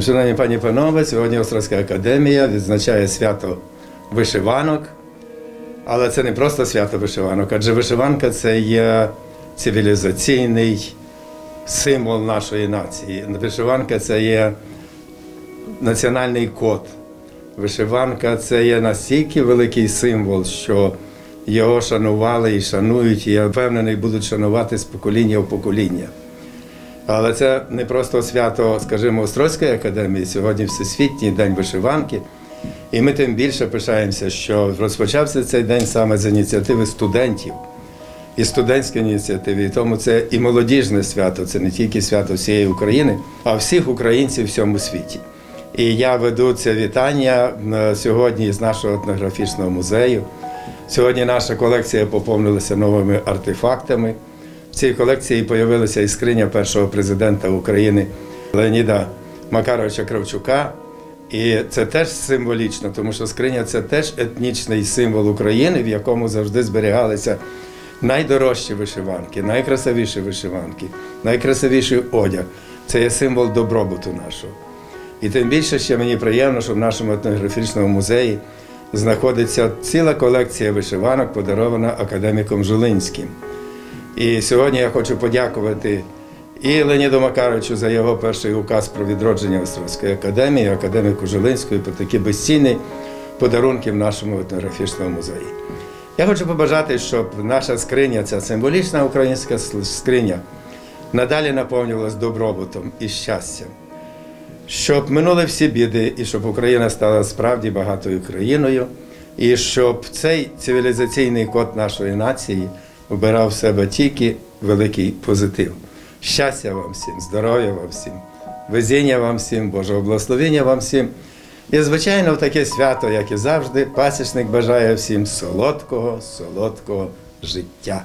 Шановні пані панове, сьогодні Острозька академія відзначає свято вишиванок. Але це не просто свято вишиванок, адже вишиванка це є цивілізаційний символ нашої нації. Вишиванка це є національний код. Вишиванка це є настільки великий символ, що його шанували і шанують, і я впевнений, будуть шанувати з покоління в покоління. Але це не просто свято, скажімо, Острозької академії, сьогодні Всесвітній день вишиванки. І ми тим більше пишаємося, що розпочався цей день саме з ініціативи студентів і студентської ініціативи. І тому це і молодіжне свято, це не тільки свято всієї України, а всіх українців в всьому світі. І я веду це вітання сьогодні з нашого етнографічного музею. Сьогодні наша колекція поповнилася новими артефактами. В цій колекції з'явилася і скриня першого президента України Леоніда Макаровича Кравчука. І це теж символічно, тому що скриня це теж етнічний символ України, в якому завжди зберігалися найдорожчі вишиванки, найкрасивіші вишиванки, найкрасивіший одяг. Це є символ добробуту нашого. І тим більше ще мені приємно, що в нашому етнографічному музеї знаходиться ціла колекція вишиванок, подарована академіком Жулинським. І сьогодні я хочу подякувати і Леоніду Макаровичу за його перший указ про відродження Острозької академії, академіку Жилинської про такі безцінні подарунки в нашому етнографічному музеї. Я хочу побажати, щоб наша скриня, ця символічна українська скриня, надалі наповнювалась добробутом і щастям, щоб минули всі біди, і щоб Україна стала справді багатою країною, і щоб цей цивілізаційний код нашої нації вбирав в себе тільки великий позитив. Щастя вам всім, здоров'я вам всім, везіння вам всім, Божого благословення вам всім. І, звичайно, в таке свято, як і завжди, пасічник бажає всім солодкого, солодкого життя.